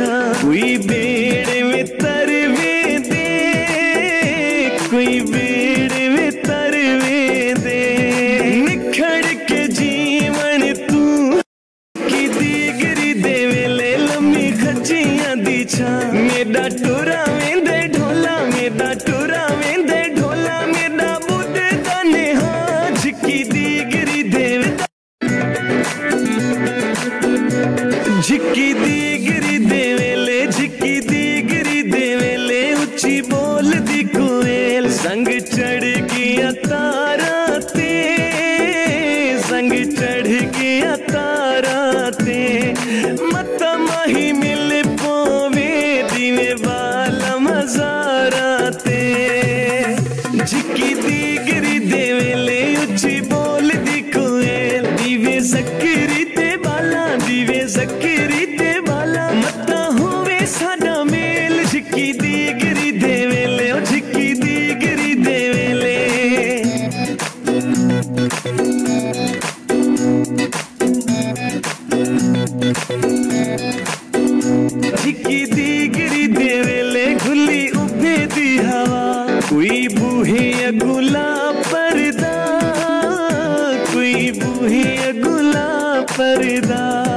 We've been गिरी देवेले खुली उभेदी हवा। कोई बूहे गुलाब परदा कोई बूहे गुलाब परदा।